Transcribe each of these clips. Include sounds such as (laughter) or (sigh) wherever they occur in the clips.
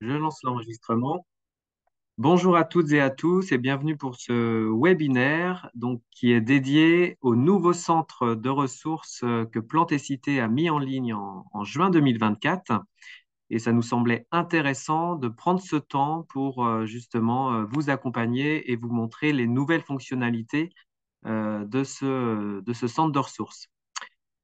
Je lance l'enregistrement. Bonjour à toutes et à tous et bienvenue pour ce webinaire qui est dédié au nouveau centre de ressources euh, que Plante et Cité a mis en ligne en, juin 2024. Et ça nous semblait intéressant de prendre ce temps pour euh, justement euh, vous accompagner et vous montrer les nouvelles fonctionnalités de ce centre de ressources.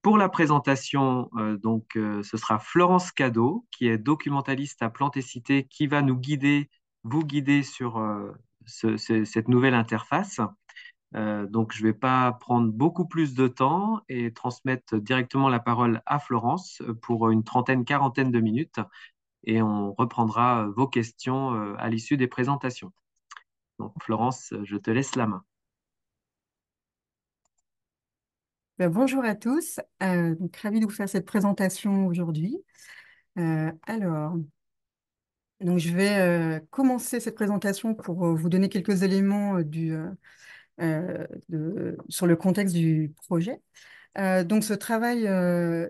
Pour la présentation, donc, ce sera Florence Cadeau, qui est documentaliste à Plante et Cité, qui va nous guider vous guider sur euh, cette nouvelle interface. Euh, donc, je ne vais pas prendre beaucoup plus de temps et transmettre directement la parole à Florence pour une trentaine, quarantaine de minutes. Et on reprendra vos questions euh, à l'issue des présentations. Florence, je te laisse la main. Ben, bonjour à tous, donc, ravi de vous faire cette présentation aujourd'hui. alors, donc, je vais euh, commencer cette présentation pour euh, vous donner quelques éléments euh, sur le contexte du projet. donc, ce travail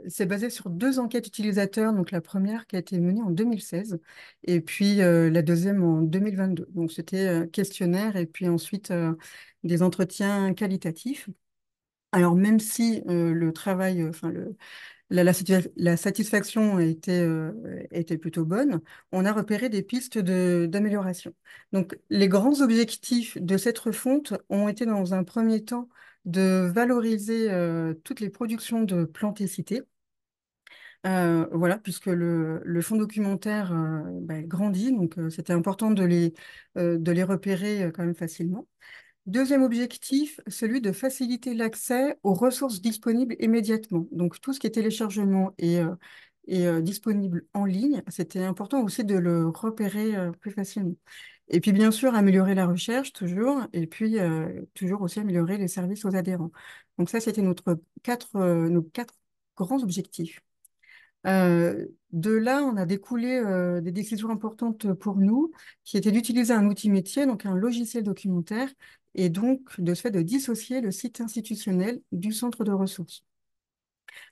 s'est basé sur deux enquêtes utilisateurs. Donc, la première qui a été menée en 2016 et puis la deuxième en 2022. Donc, c'était questionnaire et puis ensuite des entretiens qualitatifs. Alors, même si le travail, le, la, satisfaction était, euh, était plutôt bonne. On a repéré des pistes d'amélioration. Donc, les grands objectifs de cette refonte ont été, dans un premier temps, de valoriser euh, toutes les productions de cités. Euh, voilà, puisque le, le fonds documentaire bah, grandit, donc c'était important de les, de les repérer quand même facilement. Deuxième objectif, celui de faciliter l'accès aux ressources disponibles immédiatement. Donc tout ce qui est téléchargement et, euh, euh, disponible en ligne, c'était important aussi de le repérer euh, plus facilement. Et puis bien sûr, améliorer la recherche toujours, et puis toujours aussi améliorer les services aux adhérents. Donc ça, c'était notre quatre, nos quatre grands objectifs. de là, on a découlé des décisions importantes pour nous, qui étaient d'utiliser un outil métier, donc un logiciel documentaire, et donc de ce fait de dissocier le site institutionnel du centre de ressources.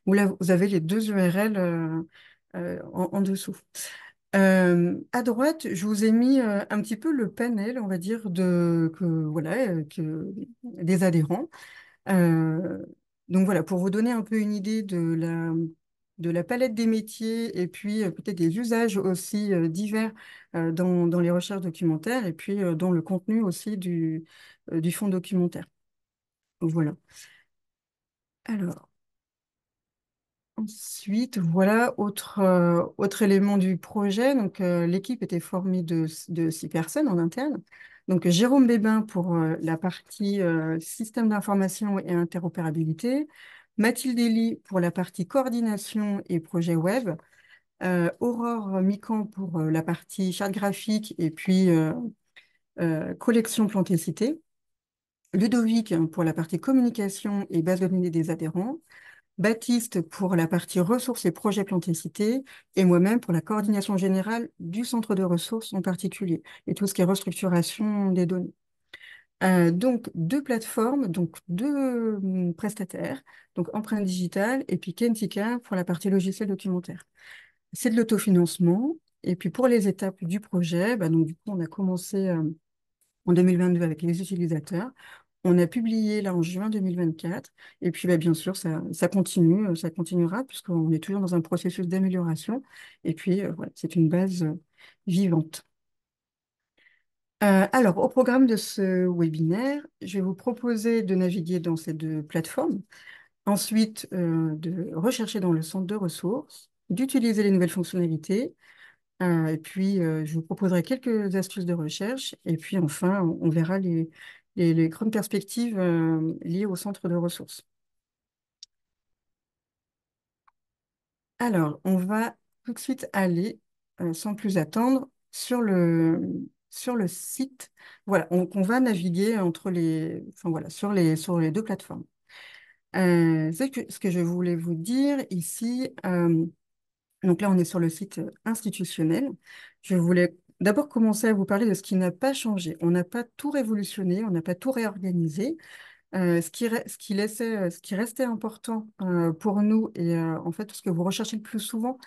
Vous, avez les deux URL euh, euh, en, dessous. Euh, à droite, je vous ai mis un petit peu le panel, on va dire, voilà, des adhérents. donc voilà, pour vous donner un peu une idée de la, palette des métiers et puis peut-être des usages aussi divers dans, les recherches documentaires et puis dans le contenu aussi du, du fonds documentaire. Voilà. Alors, ensuite, voilà, autre, euh, autre élément du projet. Donc, euh, l'équipe était formée de, de, six personnes en interne. Donc, Jérôme Bébin pour la partie système d'information et interopérabilité. Mathilde Elie pour la partie coordination et projet web. Aurore Mican pour la partie charte graphique et puis collection plantécité. Ludovic pour la partie communication et base de données des adhérents, Baptiste pour la partie ressources et projets plantécité, et moi-même pour la coordination générale du centre de ressources en particulier, et tout ce qui est restructuration des données. Euh, donc, deux plateformes, donc deux hum, prestataires, donc Empreinte Digitale et puis Kentika pour la partie logiciel documentaire. C'est de l'autofinancement. Et puis pour les étapes du projet, bah, donc du coup, on a commencé euh, en 2022 avec les utilisateurs. On a publié là en juin 2024. Et puis, bah, bien sûr, ça, continue, euh, ça continuera, puisqu'on est toujours dans un processus d'amélioration. Et puis, euh, c'est une base euh, vivante. alors, au programme de ce webinaire, je vais vous proposer de naviguer dans ces deux plateformes. Ensuite, de rechercher dans le centre de ressources, d'utiliser les nouvelles fonctionnalités. et puis, je vous proposerai quelques astuces de recherche. Et puis, enfin, on verra les, les, grandes perspectives euh, liées au centre de ressources. Alors, on va tout de suite aller, euh, sans plus attendre, sur le, sur le site. Voilà, on, va naviguer entre les, enfin, voilà, sur, les, sur les deux plateformes. Euh, que, ce que je voulais vous dire ici, donc là, on est sur le site institutionnel. Je voulais d'abord commencer à vous parler de ce qui n'a pas changé. On n'a pas tout révolutionné, on n'a pas tout réorganisé. Euh, euh, ce qui restait important euh, pour nous et en fait ce que vous recherchez le plus souvent,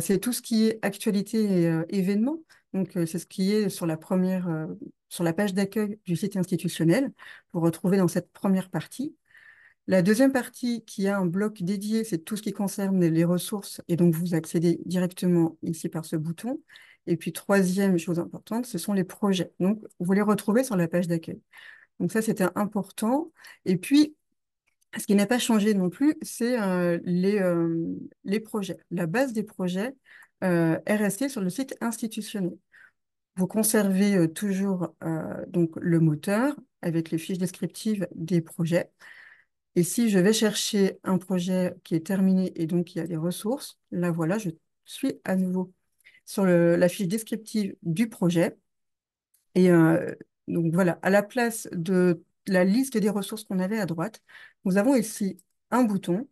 c'est tout ce qui est actualité et événements. Donc, c'est ce qui est sur la première, sur la page d'accueil du site institutionnel. Vous retrouvez dans cette première partie. La deuxième partie qui a un bloc dédié, c'est tout ce qui concerne les ressources et donc vous accédez directement ici par ce bouton. Et puis troisième chose importante, ce sont les projets. Donc vous les retrouvez sur la page d'accueil. Donc ça, c'était important. Et puis, ce qui n'a pas changé non plus, c'est euh, les, euh, les projets. La base des projets euh, est restée sur le site institutionnel. Vous conservez toujours donc le moteur avec les fiches descriptives des projets. Et si je vais chercher un projet qui est terminé et donc il y a des ressources, là voilà, je suis à nouveau sur la fiche descriptive du projet. Et euh, donc voilà, à la place de la liste des ressources qu'on avait à droite, nous avons ici un bouton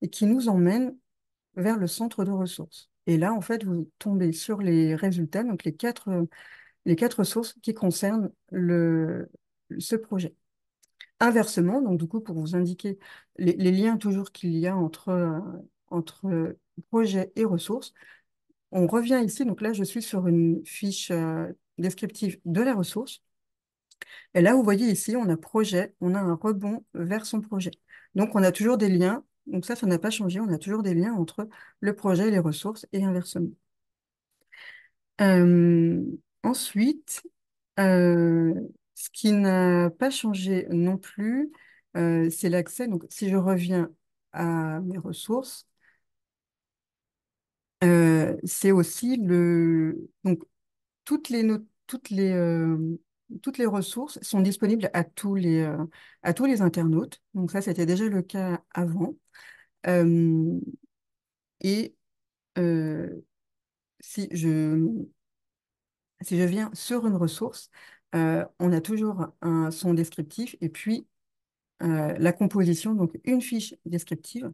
et qui nous emmène vers le centre de ressources. Et là, en fait, vous tombez sur les résultats, donc les quatre, les quatre qui concernent le, ce projet. Inversement, donc du coup, pour vous indiquer les, liens toujours qu'il y a entre, entre projet et ressources, on revient ici. Donc là, je suis sur une fiche euh, descriptive de la ressource. Et là, vous voyez ici, on a projet, on a un rebond vers son projet. Donc, on a toujours des liens. Donc ça, ça n'a pas changé. On a toujours des liens entre le projet et les ressources et inversement. Euh, ensuite, ce qui n'a pas changé non plus, euh, c'est l'accès. Donc, si je reviens à mes ressources, euh, c'est aussi le... Donc, toutes les, toutes les, euh, toutes les ressources sont disponibles à tous les, à tous les internautes. Donc, ça, c'était déjà le cas avant. et si je, si je viens sur une ressource, euh, on a toujours un son descriptif et puis euh, la composition, donc une fiche descriptive,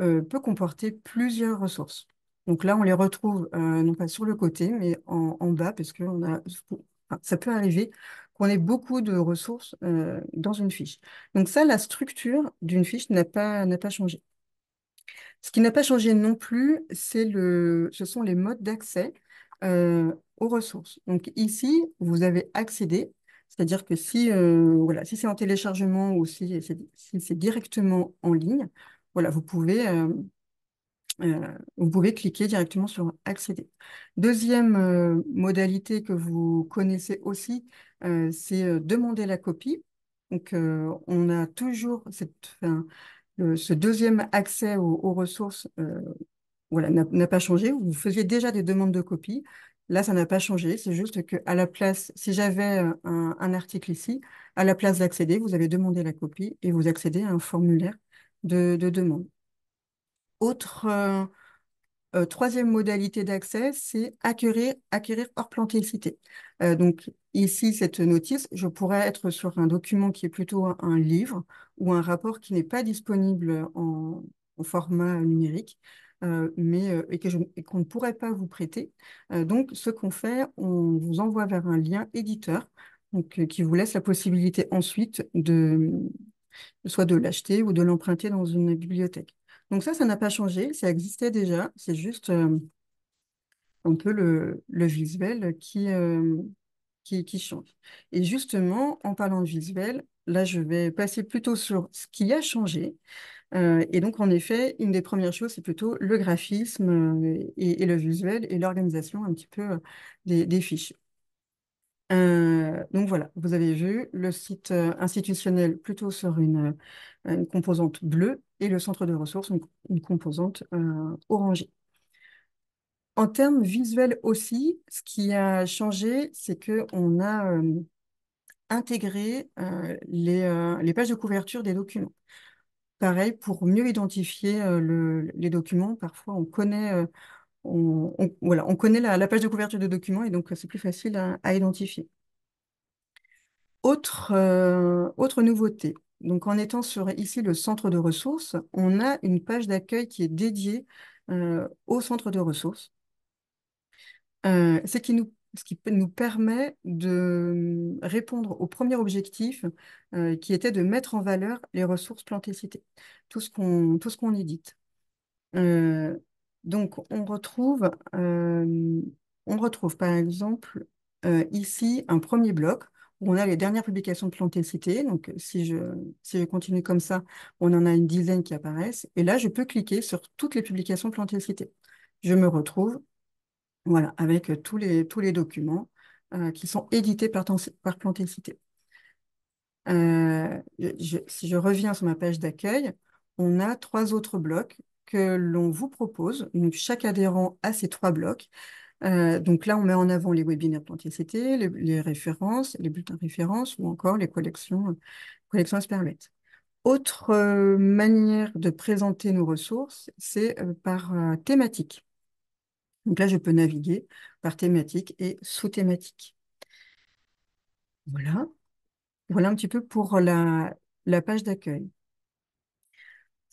euh, peut comporter plusieurs ressources. Donc là, on les retrouve non pas sur le côté, mais en, bas, parce que ça peut arriver qu'on ait beaucoup de ressources dans une fiche. Donc ça, la structure d'une fiche n'a pas, changé. Ce qui n'a pas changé non plus, le, ce sont les modes d'accès aux ressources. Donc ici, vous avez accédé, c'est-à-dire que si, euh, si c'est en téléchargement ou si c'est directement en ligne, voilà, vous pouvez, euh, euh, vous pouvez cliquer directement sur accéder. Deuxième modalité que vous connaissez aussi, c'est demander la copie. Donc, on a toujours ce deuxième accès aux, ressources voilà, n'a pas changé. Vous faisiez déjà des demandes de copie. Là, ça n'a pas changé. C'est juste que à la place, si j'avais euh, un, article ici, à la place d'accéder, vous avez demandé la copie et vous accédez à un formulaire de, demande. Autre euh, euh, troisième modalité d'accès, c'est acquérir, acquérir hors plantécité. donc ici, cette notice, je pourrais être sur un document qui est plutôt un, livre ou un rapport qui n'est pas disponible en format numérique. Euh, mais, euh, et qu'on ne pourrait pas vous prêter. Euh, donc, ce qu'on fait, on vous envoie vers un lien éditeur donc, qui vous laisse la possibilité ensuite de soit de l'acheter ou de l'emprunter dans une bibliothèque. Donc ça, ça n'a pas changé, ça existait déjà, c'est juste un peu le, visuel qui, qui, qui, change. Et justement, en parlant de visuel, là, je vais passer plutôt sur ce qui a changé. Euh, et donc, en effet, une des premières choses, c'est plutôt le graphisme euh, et, le visuel et l'organisation un petit peu euh, des, fiches. donc voilà, vous avez vu le site institutionnel plutôt sur une, composante bleue et le centre de ressources, une, composante orangée. En termes visuels aussi, ce qui a changé, c'est qu'on a intégré les, les pages de couverture des documents. Pareil, pour mieux identifier euh, les documents, parfois on connaît, euh, on, voilà, on connaît la, page de couverture de documents et donc c'est plus facile à, identifier. Autre, euh, autre nouveauté, donc en étant sur ici le centre de ressources, on a une page d'accueil qui est dédiée au centre de ressources. ce qui nous ce qui nous permet de répondre au premier objectif euh, qui était de mettre en valeur les ressources ce qu'on tout ce qu'on édite. Euh, donc, on retrouve euh, on retrouve par exemple euh, ici un premier bloc on a les dernières publications de Plantécité. Donc, si je, si je continue comme ça, on en a une dizaine qui apparaissent. Et là, je peux cliquer sur toutes les publications de Plantécité. Je me retrouve voilà, avec tous les, tous les documents euh, qui sont édités par, par Plantécité. Euh, si je reviens sur ma page d'accueil, on a trois autres blocs que l'on vous propose. Chaque adhérent a ces trois blocs. Euh, donc là, on met en avant les webinaires Plantécité, les, les, références, les bulletins références ou encore les collections, collections Esperluette. Autre euh, manière de présenter nos ressources, c'est euh, par thématique. Donc là, je peux naviguer par thématique et sous-thématique. Voilà. Voilà un petit peu pour la page d'accueil.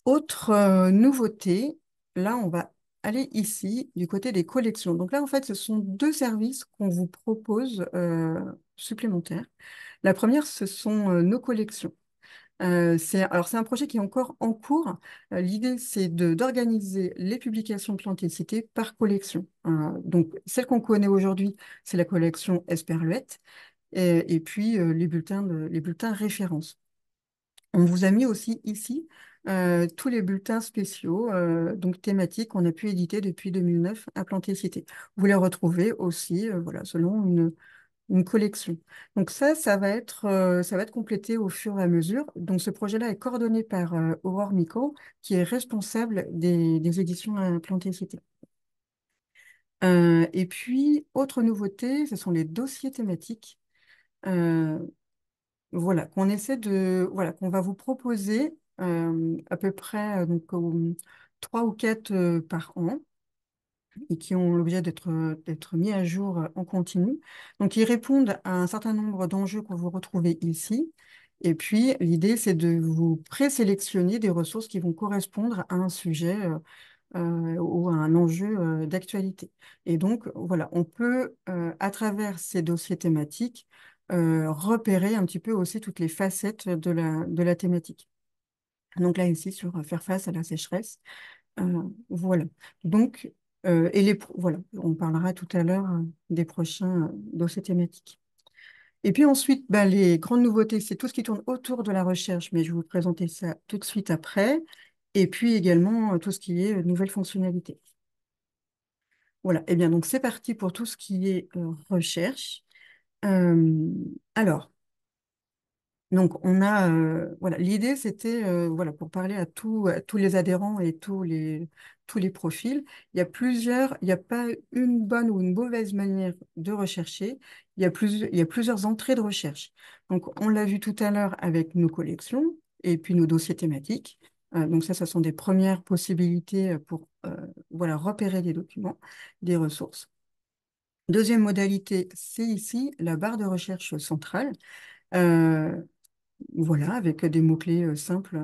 Autre nouveauté, là, on va aller ici du côté des collections. Donc là, en fait, ce sont deux services qu'on vous propose euh, supplémentaires. La première, ce sont euh, nos collections. Euh, alors, c'est un projet qui est encore en cours. L'idée, c'est d'organiser les publications Plantécité par collection. donc, celle qu'on connaît aujourd'hui, c'est la collection Esperluette, et, et puis les bulletins, de, les bulletins références. On vous a mis aussi ici euh, tous les bulletins spéciaux, euh, donc thématiques qu'on a pu éditer depuis 2009 à Plantécité. Vous les retrouvez aussi euh, voilà, selon une, collection. Donc ça, ça va, être, ça va être complété au fur et à mesure. Donc ce projet-là est coordonné par Aurore Miko, qui est responsable des, éditions à Plantécité. et puis, autre nouveauté, ce sont les dossiers thématiques voilà, qu'on essaie de, voilà, qu'on va vous proposer à peu près euh, donc, trois ou quatre euh, par an et qui ont l'objet d'être d'être mis à jour en continu. Donc, ils répondent à un certain nombre d'enjeux que vous retrouvez ici. Et puis, l'idée, c'est de vous présélectionner des ressources qui vont correspondre à un sujet ou à un enjeu d'actualité. Et donc, voilà, on peut, à travers ces dossiers thématiques, repérer un petit peu aussi toutes les facettes de la, de la thématique. Donc là, ici, sur faire face à la sécheresse. Euh, voilà. Donc, euh, et les, voilà, on parlera tout à l'heure euh, des prochains dossiers thématiques. Et puis ensuite, bah, les grandes nouveautés, c'est tout ce qui tourne autour de la recherche, mais je vais vous présenter ça tout de suite après. Et puis également tout ce qui est nouvelles fonctionnalités. Voilà, et eh bien donc c'est parti pour tout ce qui est recherche. alors, donc, on a, euh, voilà, l'idée, c'était, euh, voilà, pour parler à, tous les adhérents et tous les, tous les profils, il y a plusieurs, il n'y a pas une bonne ou une mauvaise manière de rechercher, il y a, il y a plusieurs entrées de recherche. Donc, on l'a vu tout à l'heure avec nos collections et puis nos dossiers thématiques. Euh, donc, ça, ce sont des premières possibilités pour, voilà, repérer des documents, des ressources. Deuxième modalité, c'est ici la barre de recherche centrale. Voilà, avec des mots-clés simples,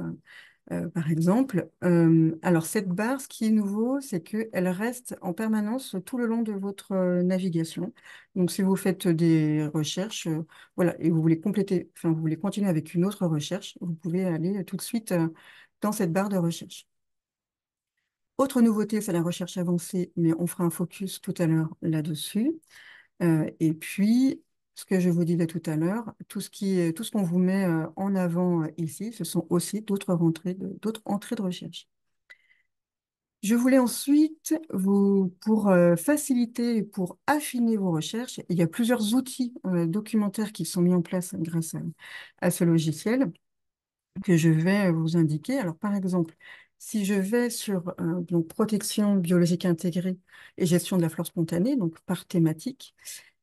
par exemple. Alors, cette barre, ce qui est nouveau, c'est qu'elle reste en permanence tout le long de votre navigation. Donc, si vous faites des recherches, voilà, et vous voulez compléter, enfin, vous voulez continuer avec une autre recherche, vous pouvez aller tout de suite dans cette barre de recherche. Autre nouveauté, c'est la recherche avancée, mais on fera un focus tout à l'heure là-dessus. et puis, ce que je vous disais tout à l'heure, tout ce qui tout ce qu'on vous met euh, en avant euh, ici, ce sont aussi d'autres entrées de, recherche. Je voulais ensuite vous, pour euh, faciliter, pour affiner vos recherches, il y a plusieurs outils documentaires qui sont mis en place grâce à, ce logiciel que je vais vous indiquer. Alors, par exemple, si je vais sur donc, protection biologique intégrée et gestion de la flore spontanée, donc par thématique,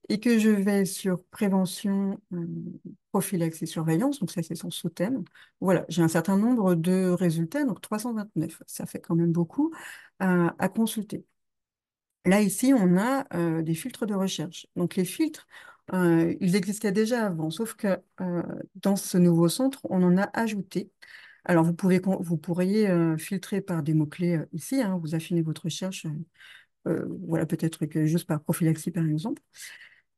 et que je vais sur prévention, euh, prophylaxie et surveillance, donc ça c'est son sous-thème. Voilà, j'ai un certain nombre de résultats, donc 329, ça fait quand même beaucoup à, consulter. Là, ici, on a euh, des filtres de recherche. Donc les filtres, euh, ils existaient déjà avant, sauf que dans ce nouveau centre, on en a ajouté. Alors, vous, pouvez, vous pourriez filtrer par des mots-clés ici, hein, vous affinez votre recherche, voilà, peut-être que juste par prophylaxie, par exemple.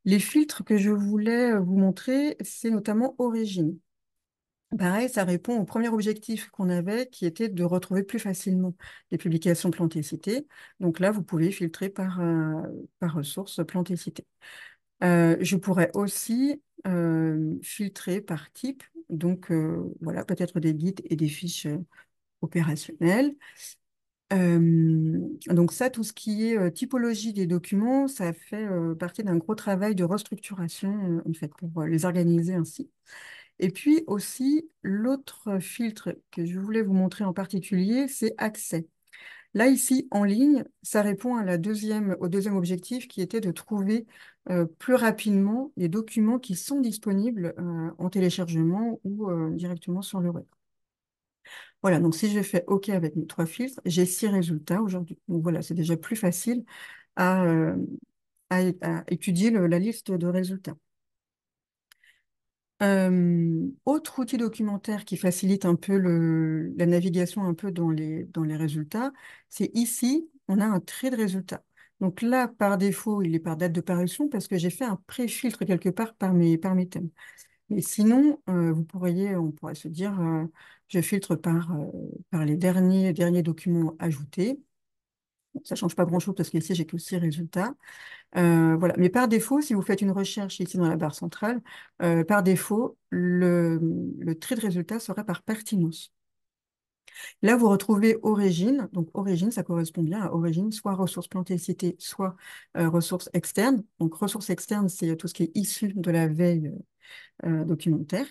Les filtres que je voulais euh, vous montrer, c'est notamment origine. Pareil, ça répond au premier objectif qu'on avait, qui était de retrouver plus facilement les publications Plantécité. Donc là, vous pouvez filtrer par, euh, par ressource Plantécité. Euh, je pourrais aussi filtrer par type, donc voilà, peut-être des guides et des fiches opérationnelles. Donc ça, tout ce qui est typologie des documents, ça fait partie d'un gros travail de restructuration, en fait, pour les organiser ainsi. Et puis aussi, l'autre filtre que je voulais vous montrer en particulier, c'est accès. Là, ici, en ligne, ça répond à la deuxième, au deuxième objectif qui était de trouver plus rapidement les documents qui sont disponibles en téléchargement ou directement sur le web. Voilà, donc si je fais OK avec mes trois filtres, j'ai six résultats aujourd'hui. Donc voilà, c'est déjà plus facile à, euh, étudier la liste de résultats. Euh, autre outil documentaire qui facilite un peu la navigation un peu dans les, résultats, c'est ici, on a un trait de résultats. Donc là, par défaut, il est par date de parution parce que j'ai fait un pré-filtre quelque part par mes, par mes thèmes. Mais sinon, euh, vous pourriez, on pourrait se dire, euh, je filtre par, euh, par les derniers, derniers documents ajoutés. Ça ne change pas grand-chose parce qu'ici, j'ai que six résultats. Voilà. Mais par défaut, si vous faites une recherche ici dans la barre centrale, par défaut, le, le trait de résultat sera par pertinence. Là, vous retrouvez origine. Donc, origine, ça correspond bien à origine, soit ressources plantécité, soit euh, ressources externes. Donc, ressources externes, c'est tout ce qui est issu de la veille euh, documentaire.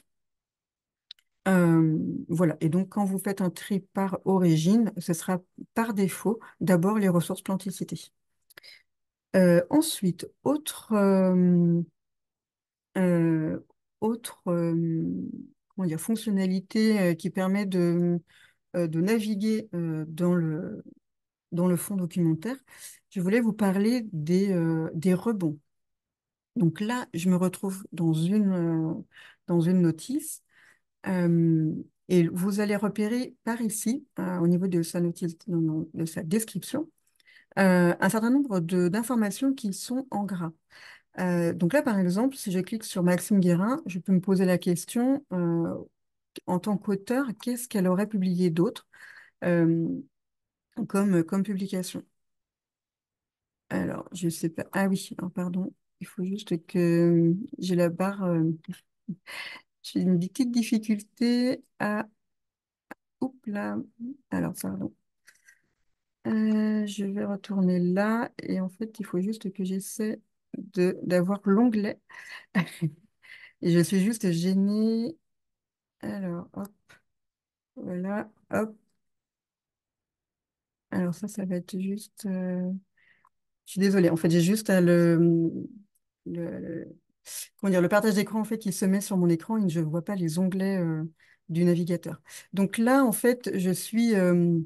Euh, voilà. Et donc, quand vous faites un tri par origine, ce sera par défaut d'abord les ressources plantécité. Euh, ensuite, autre, autre fonctionnalité qui permet de, naviguer dans le, fond documentaire, je voulais vous parler des rebonds. Donc là, je me retrouve dans une, euh, dans une notice euh, et vous allez repérer par ici, euh, au niveau de sa notice, de sa description, un certain nombre d'informations qui sont en gras. Donc là, par exemple, si je clique sur Maxime Guérin, je peux me poser la question, en tant qu'auteur, qu'est-ce qu'elle aurait publié d'autre comme, comme publication? Alors, je sais pas. Ah oui, alors, pardon. Il faut juste que j'ai la barre. euh, (laughs) j'ai une petite difficulté à. Oups là. Alors, pardon. Euh, je vais retourner là. Et en fait, il faut juste que j'essaie d'avoir l'onglet. (laughs) Et je suis juste gênée. Alors, hop, voilà, hop. Alors ça, ça va être juste... euh, Je suis désolée, en fait, j'ai juste à le... le... Comment dire, le partage d'écran, en fait, qui se met sur mon écran et je ne vois pas les onglets euh, du navigateur. Donc là, en fait, je suis... euh,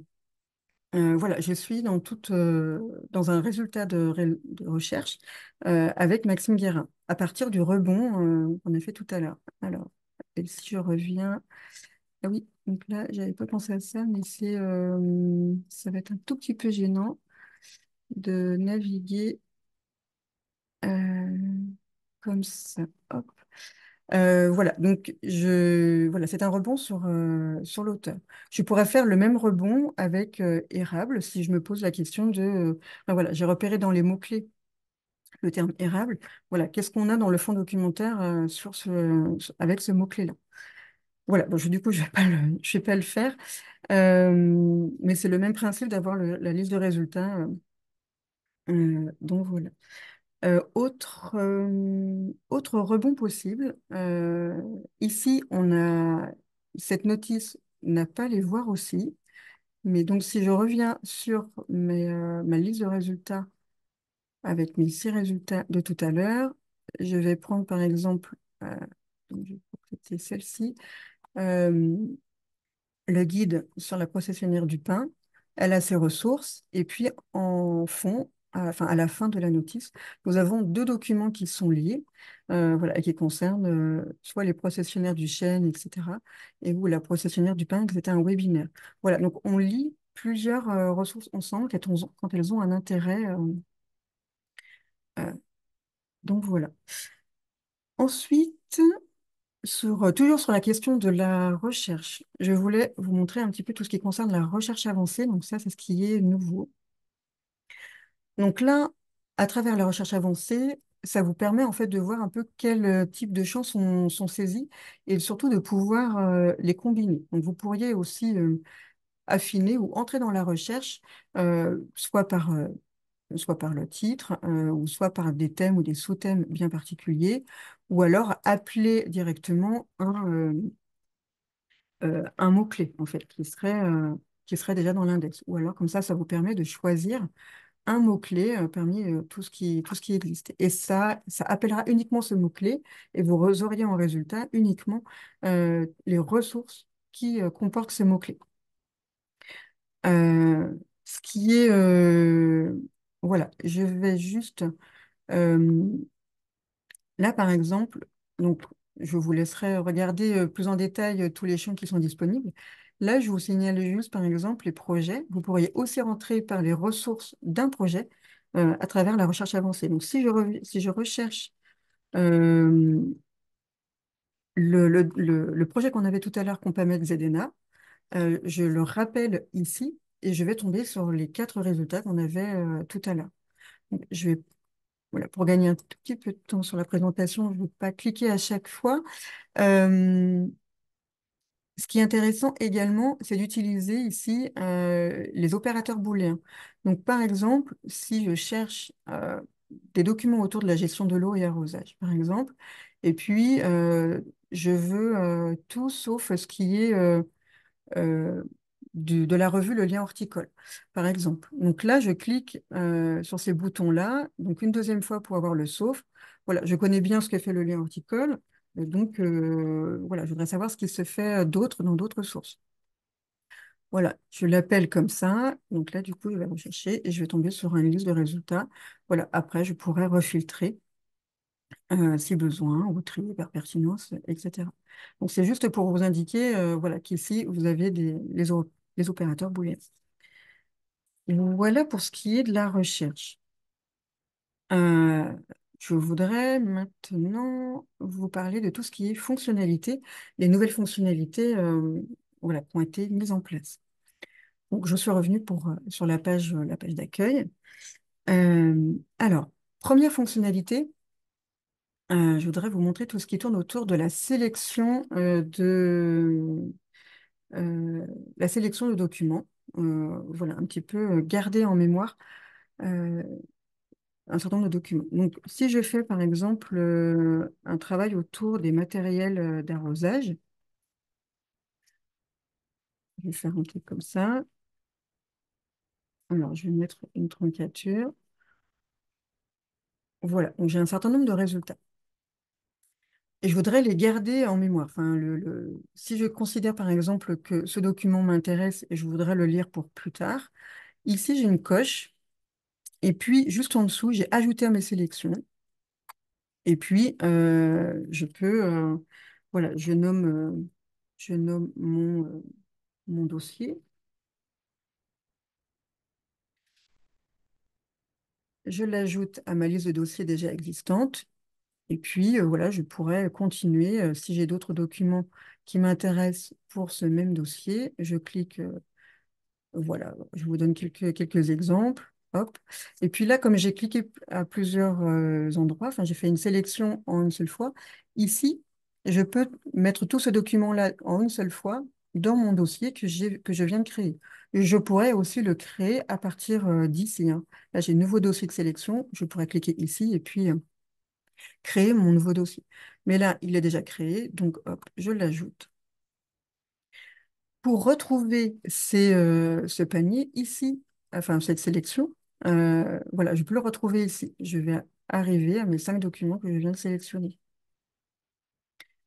euh, voilà, je suis dans, toute, dans un résultat de, recherche avec Maxime Guérin, à partir du rebond qu'on a fait tout à l'heure. Alors, si je reviens... Ah oui, donc là, j'avais pas pensé à ça, mais c'est, ça va être un tout petit peu gênant de naviguer euh, comme ça. Hop. Euh, voilà, donc je, voilà, c'est un rebond sur, euh, sur l'auteur. Je pourrais faire le même rebond avec érable si je me pose la question de, voilà, j'ai repéré dans les mots-clés le terme érable. Voilà, qu'est-ce qu'on a dans le fond documentaire sur ce, avec ce mot-clé-là? Voilà, je- du coup, je ne vais pas le, vais pas le faire, mais c'est le même principe d'avoir la liste de résultats. donc voilà. Euh, autre, euh, autre rebond possible, euh, ici, on a cette notice n'a pas les voir aussi, mais donc si je reviens sur mes, ma liste de résultats avec mes six résultats de tout à l'heure, je vais prendre par exemple, donc celle-ci, le guide sur la processionnaire du pain. Elle a ses ressources. Et puis, en fond, enfin, à la fin de la notice, nous avons deux documents qui sont liés, euh, voilà, qui concernent euh, soit les processionnaires du chêne, etc., et ou la processionnaire du pain, qui était un webinaire. Voilà, donc on lit plusieurs euh, ressources ensemble quand, elles ont un intérêt. donc voilà. Ensuite, toujours sur la question de la recherche, je voulais vous montrer un petit peu tout ce qui concerne la recherche avancée. Donc ça, c'est ce qui est nouveau. Donc là, à travers la recherche avancée, ça vous permet en fait de voir un peu quel euh, type de champs sont, sont saisis et surtout de pouvoir euh, les combiner. Vous pourriez aussi euh, affiner ou entrer dans la recherche, soit par, le titre, soit par des thèmes ou des sous-thèmes bien particuliers, ou alors appeler directement un, mot-clé, en fait, qui serait, qui serait déjà dans l'index. Ou alors, comme ça, ça vous permet de choisir un mot-clé euh, parmi euh, tout ce qui, existe. Et ça, ça appellera uniquement ce mot-clé et vous auriez en résultat uniquement euh, les ressources qui comportent ce mot-clé. Ce qui est... voilà, je vais juste... là, par exemple, donc, je vous laisserai regarder plus en détail tous les champs qui sont disponibles. Là, je vous signale juste, par exemple, les projets. Vous pourriez aussi rentrer par les ressources d'un projet euh, à travers la recherche avancée. Donc, si je, recherche euh, le, projet qu'on avait tout à l'heure, Compamed Zedena, euh, je le rappelle ici et je vais tomber sur les quatre résultats qu'on avait euh, tout à l'heure. Voilà, pour gagner un petit peu de temps sur la présentation, je ne vais pas cliquer à chaque fois. Ce qui est intéressant également, c'est d'utiliser ici euh, les opérateurs booléens. Donc, par exemple, si je cherche euh, des documents autour de la gestion de l'eau et arrosage, par exemple, et puis euh, je veux tout sauf ce qui est de la revue Le Lien Horticole, par exemple. Donc là, je clique sur ces boutons-là, donc une deuxième fois pour avoir le sauf. Voilà, je connais bien ce que fait le lien horticole, donc euh, voilà, je voudrais savoir ce qui se fait d'autre dans d'autres sources. Voilà, je l'appelle comme ça. Donc là, du coup, je vais rechercher et je vais tomber sur une liste de résultats. Voilà, après, je pourrais refiltrer euh, si besoin, ou trier par pertinence, etc. Donc, c'est juste pour vous indiquer euh, voilà, qu'ici, vous avez les opérateurs booléens. Voilà pour ce qui est de la recherche. Euh, je voudrais maintenant vous parler de tout ce qui est fonctionnalité, les nouvelles fonctionnalités euh, voilà, qui ont été mises en place. Donc, je suis revenue euh, sur la page, euh, d'accueil. Euh, alors, première fonctionnalité, je voudrais vous montrer tout ce qui tourne autour de la sélection de la sélection de documents. Voilà, un petit peu garder en mémoire un certain nombre de documents. Donc, si je fais par exemple euh, un travail autour des matériels euh, d'arrosage, je vais faire un comme ça. Alors, je vais mettre une troncature. Voilà, j'ai un certain nombre de résultats. Et je voudrais les garder en mémoire. Enfin, Si je considère par exemple que ce document m'intéresse et je voudrais le lire pour plus tard, ici j'ai une coche. Et puis, juste en dessous, j'ai ajouté à mes sélections. Et puis, euh, je peux, euh, voilà, je nomme, euh, je nomme mon, dossier. Je l'ajoute à ma liste de dossiers déjà existante. Et puis, voilà, je pourrais continuer. si j'ai d'autres documents qui m'intéressent pour ce même dossier, je clique Voilà, je vous donne quelques exemples. Et puis là, comme j'ai cliqué à plusieurs euh, endroits, j'ai fait une sélection en une seule fois, ici, je peux mettre tout ce document-là en une seule fois dans mon dossier que que je viens de créer. Et je pourrais aussi le créer à partir euh, d'ici. hein. Là, j'ai nouveau dossier de sélection, je pourrais cliquer ici et puis euh, créer mon nouveau dossier. Mais là, il est déjà créé, donc hop, je l'ajoute. Pour retrouver ce panier ici, enfin cette sélection, euh, voilà, je peux le retrouver ici. Je vais arriver à mes cinq documents que je viens de sélectionner.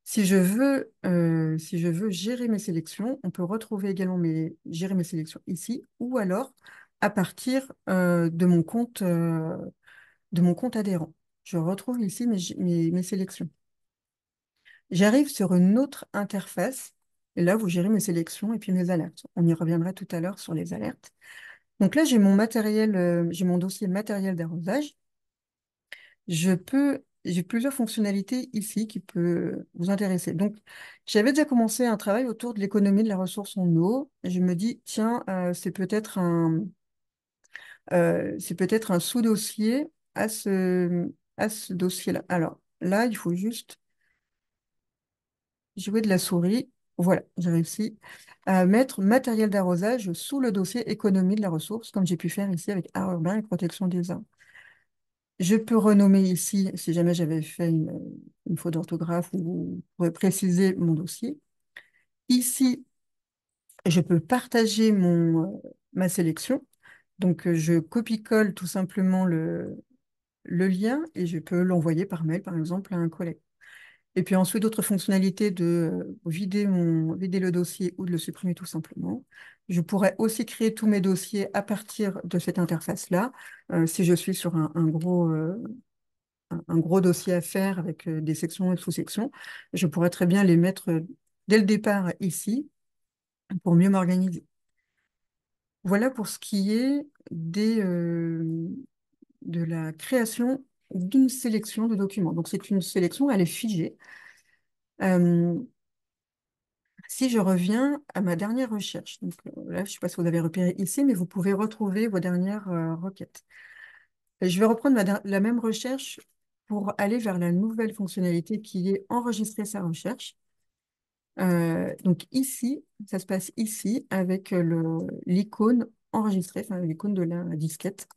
Si je veux, euh, si je veux gérer mes sélections, on peut retrouver également mes, gérer mes sélections ici, ou alors à partir euh, de mon compte, de mon compte adhérent. Je retrouve ici mes, mes, mes sélections. J'arrive sur une autre interface. Et là, vous gérez mes sélections et puis mes alertes. On y reviendra tout à l'heure sur les alertes. Donc là, j'ai mon matériel, euh, j'ai mon dossier matériel d'arrosage. Je peux j'ai plusieurs fonctionnalités ici qui peuvent vous intéresser. Donc, j'avais déjà commencé un travail autour de l'économie de la ressource en eau. je me dis, tiens, euh, c'est peut-être un, euh, c'est peut-être un sous-dossier à ce, à ce dossier-là. Alors, là, il faut juste jouer de la souris. Voilà, j'ai réussi à mettre matériel d'arrosage sous le dossier économie de la ressource, comme j'ai pu faire ici avec art urbain et protection des arbres. Je peux renommer ici, si jamais j'avais fait une, faute d'orthographe ou pour préciser mon dossier. Ici, je peux partager mon, ma sélection. Donc, je copie-colle tout simplement le, le lien et je peux l'envoyer par mail, par exemple, à un collègue. Et puis ensuite, d'autres fonctionnalités de euh, vider, le dossier ou de le supprimer tout simplement. Je pourrais aussi créer tous mes dossiers à partir de cette interface-là. Euh, si je suis sur un, gros, euh, un, gros dossier à faire avec des sections et sous-sections, je pourrais très bien les mettre dès le départ ici pour mieux m'organiser. Voilà pour ce qui est de la création d'une sélection de documents. Donc, c'est une sélection, elle est figée. Euh, si je reviens à ma dernière recherche, donc euh, là, je ne sais pas si vous avez repéré ici, mais vous pouvez retrouver vos dernières euh, requêtes. je vais reprendre la même recherche pour aller vers la nouvelle fonctionnalité qui est enregistrer sa recherche. donc ici, ça se passe ici avec l'icône enregistrée, enfin l'icône de la disquette.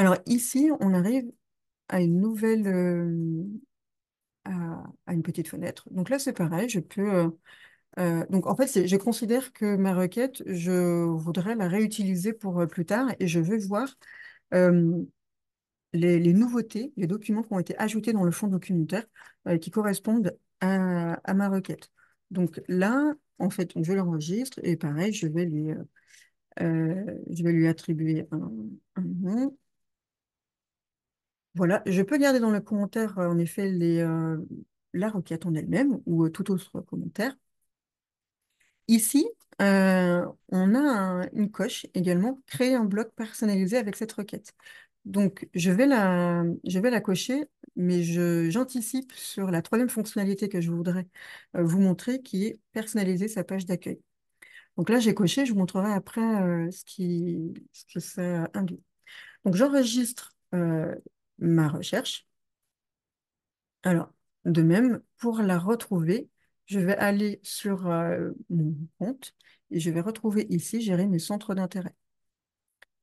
Alors ici, on arrive à une nouvelle, euh, à, une petite fenêtre. Donc là, c'est pareil, je peux... Euh, euh, donc en fait, je considère que ma requête, je voudrais la réutiliser pour plus tard et je veux voir les, nouveautés, les documents qui ont été ajoutés dans le fond documentaire qui correspondent à, ma requête. Donc là, en fait, je l'enregistre et pareil, je vais lui, je vais lui attribuer un nom. Voilà, je peux garder dans le commentaire, euh, en effet, euh, la requête en elle-même ou euh, tout autre commentaire. Ici, on a une coche également, créer un bloc personnalisé avec cette requête. Donc, je vais la, je vais la cocher, mais j'anticipe sur la troisième fonctionnalité que je voudrais vous montrer, qui est personnaliser sa page d'accueil. Donc là, j'ai coché, je vous montrerai après ce, qui, ce que ça induit. Donc, j'enregistre ma recherche. Alors, de même, pour la retrouver, je vais aller sur euh, mon compte et je vais retrouver ici, gérer mes centres d'intérêt.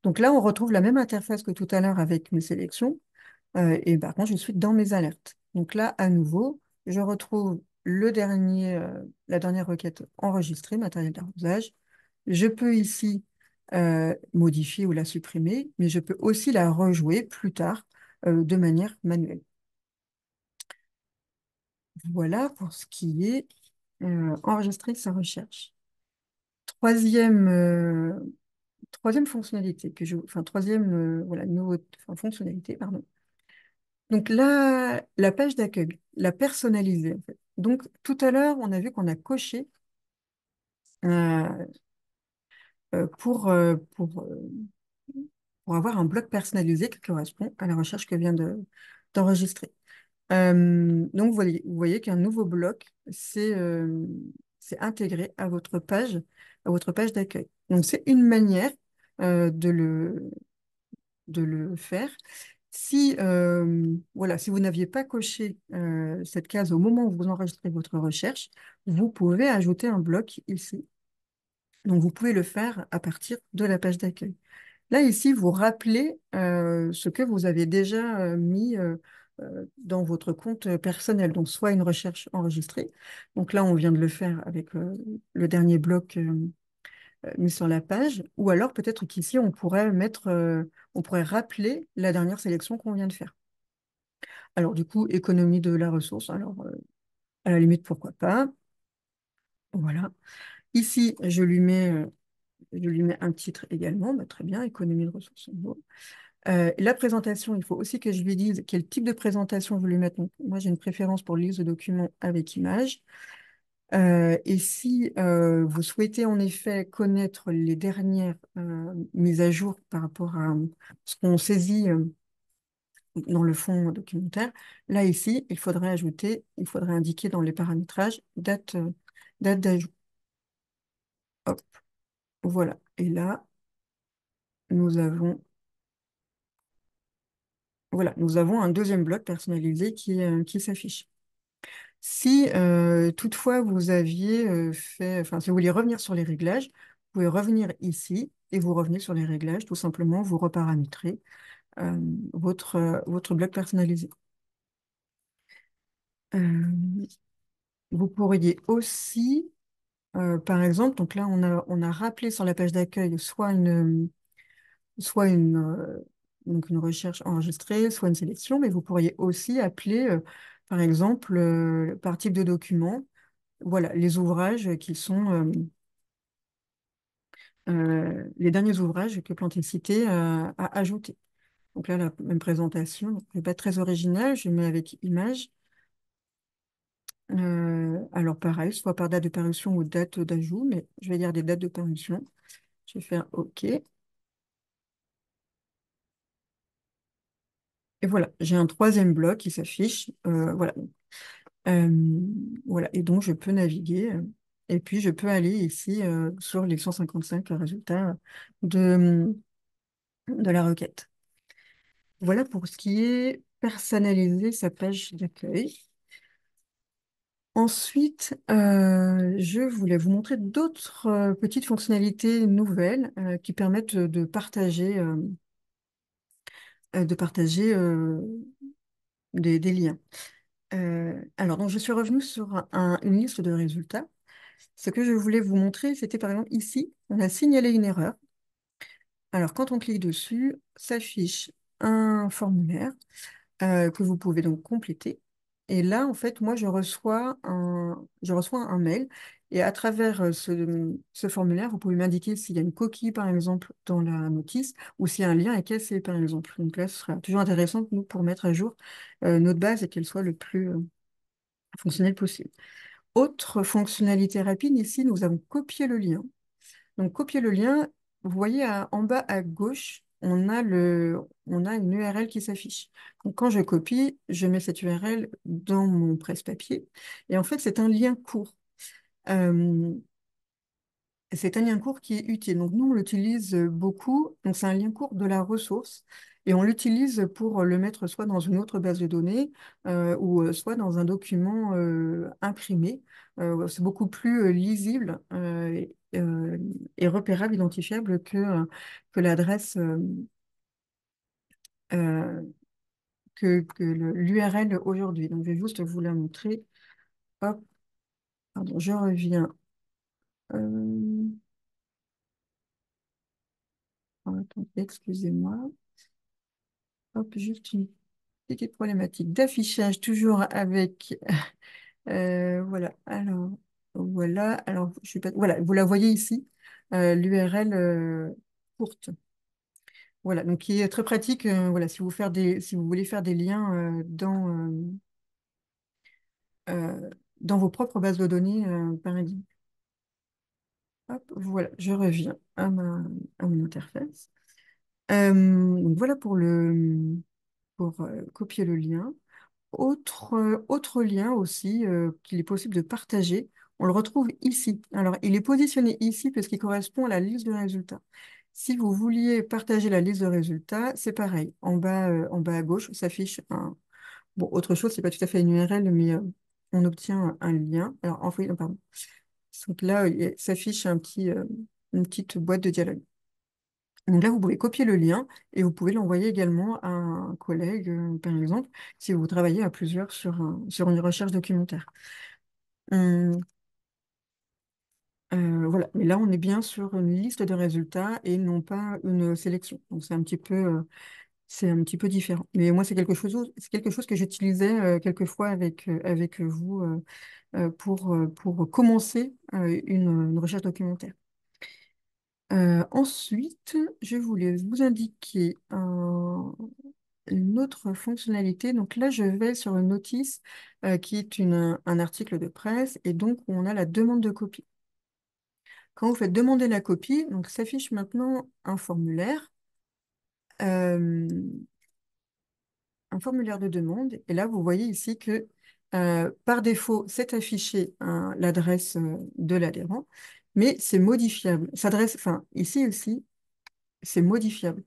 Donc là, on retrouve la même interface que tout à l'heure avec mes sélections. Euh, et par contre, je suis dans mes alertes. Donc là, à nouveau, je retrouve le dernier, euh, la dernière requête enregistrée, matériel d'arrosage. Je peux ici modifier ou la supprimer, mais je peux aussi la rejouer plus tard de manière manuelle. Voilà pour ce qui est euh, enregistrer sa recherche. Troisième, euh, troisième fonctionnalité que je, enfin troisième voilà fonctionnalité pardon. Donc là, la page d'accueil, la personnaliser. Donc tout à l'heure, on a vu qu'on a coché pour, pour pour avoir un bloc personnalisé qui correspond à la recherche que vient d'enregistrer. Euh, donc, vous voyez, voyez qu'un nouveau bloc s'est euh, intégré à votre page, page d'accueil. Donc, c'est une manière euh, de, le, de le faire. Si, voilà, si vous n'aviez pas coché cette case au moment où vous enregistrez votre recherche, vous pouvez ajouter un bloc ici. Donc, vous pouvez le faire à partir de la page d'accueil. Là, ici, vous rappelez euh, ce que vous avez déjà euh, mis euh, dans votre compte personnel, donc soit une recherche enregistrée. Donc là, on vient de le faire avec le dernier bloc mis sur la page, ou alors peut-être qu'ici, on pourrait mettre, on pourrait rappeler la dernière sélection qu'on vient de faire. Alors du coup, économie de la ressource, alors à la limite, pourquoi pas. Voilà. Ici, je lui mets je lui mets un titre également, bah, très bien, économie de ressources en eau. Euh, la présentation, il faut aussi que je lui dise quel type de présentation je lui mettre. moi, j'ai une préférence pour lire le document avec image. Euh, et si euh, vous souhaitez en effet connaître les dernières mises à jour par rapport à ce qu'on saisit dans le fond documentaire. Là, ici, il faudrait ajouter, il faudrait indiquer dans les paramétrages date, euh, date d'ajout. Hop, voilà. Et là, nous avons, un deuxième bloc personnalisé qui, euh, s'affiche. Si euh, toutefois vous aviez fait, enfin, si vous voulez revenir sur les réglages, vous pouvez revenir ici et vous revenez sur les réglages, tout simplement, vous reparamétrez votre bloc personnalisé. vous pourriez aussi euh, par exemple, donc là, on a, on a rappelé sur la page d'accueil soit une, soit une, euh, donc une recherche enregistrée, soit une sélection, mais vous pourriez aussi appeler, euh, par exemple, par type de document, voilà, les ouvrages qui sont les derniers ouvrages que Plantécité a, a ajoutés. Donc là, la même présentation, n'est pas très originale, je mets avec image. Euh, alors pareil, soit par date de parution ou date d'ajout, mais je vais dire des dates de parution. Je vais faire OK. Et voilà, j'ai un troisième bloc qui s'affiche. Euh, voilà. Euh, voilà, et donc je peux naviguer. et puis je peux aller ici sur les 155 résultats de, de la requête. Voilà pour ce qui est personnaliser sa page d'accueil. Ensuite, euh, je voulais vous montrer d'autres euh, petites fonctionnalités nouvelles euh, qui permettent de partager, de partager des, liens. alors, donc, je suis revenue sur une liste de résultats. Ce que je voulais vous montrer, c'était par exemple ici, on a signalé une erreur. Alors, quand on clique dessus, s'affiche un formulaire que vous pouvez donc compléter. Et là, en fait, moi, je reçois un, je reçois un mail. Et à travers euh, ce, formulaire, vous pouvez m'indiquer s'il y a une coquille, par exemple, dans la notice, ou s'il y a un lien est cassé, par exemple. Donc là, ce sera toujours intéressant nous, pour mettre à jour euh, notre base et qu'elle soit le plus euh, fonctionnelle possible. Autre fonctionnalité rapide, ici, nous avons copié le lien. Donc, copier le lien, vous voyez en bas à gauche, on a, le, on a une URL qui s'affiche. Quand je copie, je mets cette URL dans mon presse-papier. Et en fait, c'est un lien court. Euh, c'est un lien court qui est utile. Donc, nous, on l'utilise beaucoup. Donc, c'est un lien court de la ressource. Et on l'utilise pour le mettre soit dans une autre base de données euh, ou euh, soit dans un document imprimé. c'est beaucoup plus lisible et repérable, identifiable que, que l'adresse que, que l'URL aujourd'hui. Donc, je vais juste vous la montrer. Hop, pardon, je reviens. Euh... excusez-moi. Hop, juste une petite problématique d'affichage, toujours avec... (laughs) Euh, voilà, alors, voilà, alors, je suis pas... Voilà, vous la voyez ici, euh, l'URL euh, courte. Voilà, donc qui est très pratique euh, voilà, si vous, voulez faire des liens dans, vos propres bases de données, par exemple. Voilà, je reviens à, ma, mon interface. voilà pour, copier le lien. Autre lien aussi qu'il est possible de partager, on le retrouve ici. Alors, il est positionné ici parce qu'il correspond à la liste de résultats. Si vous vouliez partager la liste de résultats, c'est pareil. En bas, euh, en bas à gauche, s'affiche un... Bon, autre chose, c'est pas tout à fait une URL, mais euh, on obtient un lien. Alors, envoyer, pardon. Donc là, il s'affiche un petit, euh, une petite boîte de dialogue. Donc là, vous pouvez copier le lien et vous pouvez l'envoyer également à un collègue, par exemple, si vous travaillez à plusieurs sur, sur une recherche documentaire. Hum, euh, voilà, mais là, on est bien sur une liste de résultats et non pas une sélection. Donc, c'est un petit peu, euh, différent. Mais moi, c'est quelque chose, que j'utilisais euh, quelquefois avec, vous pour, commencer une, recherche documentaire. ensuite, je voulais vous indiquer une autre fonctionnalité. Donc là, je vais sur une notice qui est un article de presse et donc on a la demande de copie. Quand vous faites demander la copie, donc s'affiche maintenant un formulaire. Euh, un formulaire de demande. Et là, vous voyez ici que euh, par défaut, c'est affiché hein, l'adresse euh, de l'adhérent, mais c'est modifiable. S'adresse, enfin, ici aussi, c'est modifiable.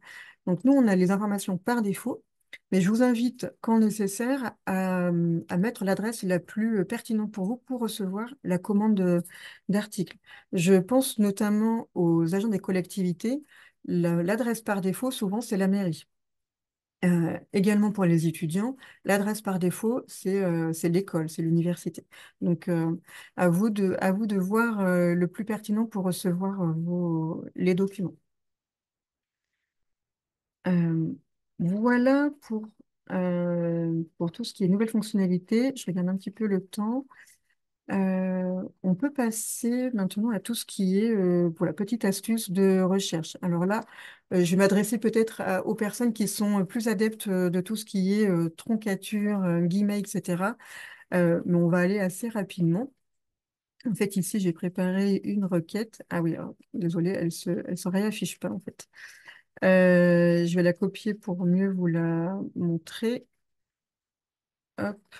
Donc, nous, on a les informations par défaut, mais je vous invite, quand nécessaire, à, mettre l'adresse la plus pertinente pour vous pour recevoir la commande d'articles. Je pense notamment aux agents des collectivités. L'adresse par défaut, souvent, c'est la mairie. Euh, également pour les étudiants, l'adresse par défaut, c'est euh, l'école, c'est l'université. Donc, euh, à vous de, voir le plus pertinent pour recevoir les documents. Voilà pour, pour tout ce qui est nouvelles fonctionnalités. Je regarde un petit peu le temps. Euh, on peut passer maintenant à tout ce qui est euh, pour la petite astuce de recherche. Alors là, euh, je vais m'adresser peut-être aux personnes qui sont plus adeptes de tout ce qui est troncature, guillemets, etc. mais on va aller assez rapidement. En fait, ici, j'ai préparé une requête. Ah oui, désolé, elle se, elle se réaffiche pas en fait. Je vais la copier pour mieux vous la montrer. Hop.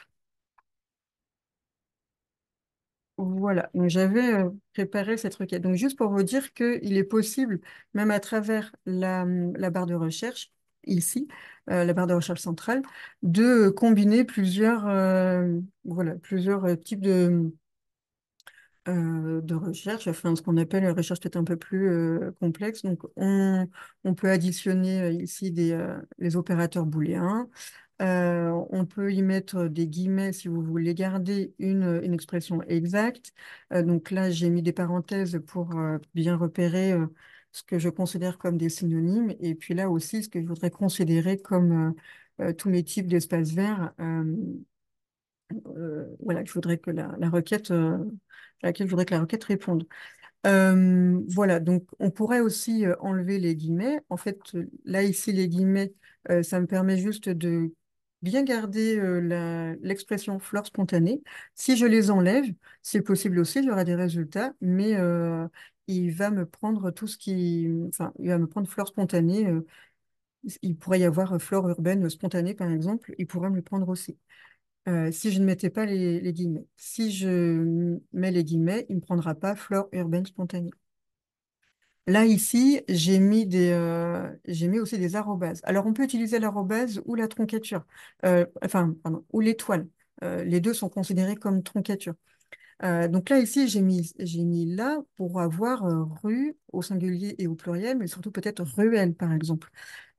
Voilà, j'avais euh, préparé cette requête. Donc juste pour vous dire qu'il est possible, même à travers la, barre de recherche, ici, euh, la barre de recherche centrale, de combiner plusieurs, euh, voilà, plusieurs types de, de recherche, enfin ce qu'on appelle une recherche peut-être un peu plus complexe. Donc on, peut additionner ici des, les opérateurs booléens, euh, on peut y mettre des guillemets si vous voulez garder une, expression exacte. Euh, donc là, j'ai mis des parenthèses pour euh, bien repérer ce que je considère comme des synonymes. Et puis là aussi, ce que je voudrais considérer comme tous les types d'espaces verts. Voilà, je voudrais que la, requête, à laquelle je voudrais que la requête réponde. voilà, donc on pourrait aussi enlever les guillemets. En fait, là, ici, les guillemets, ça me permet juste de bien garder euh, l'expression fleur spontanée. Si je les enlève, c'est possible aussi, j'aurai des résultats, mais euh, il va me prendre tout ce qui... Enfin, il va me prendre fleur spontanée. Euh, il pourrait y avoir flore urbaine spontanée, par exemple, il pourrait me le prendre aussi. Si je ne mettais pas les, guillemets. Si je mets les guillemets, il ne me prendra pas flore urbaine spontanée. Là, ici, j'ai mis, euh, mis aussi des arrobases. Alors, on peut utiliser l'arrobase ou la troncature, euh, enfin, pardon, ou l'étoile. Euh, les deux sont considérés comme troncature. donc là, ici, j'ai mis, j'ai mis là pour avoir rue au singulier et au pluriel, mais surtout peut-être ruelle, par exemple.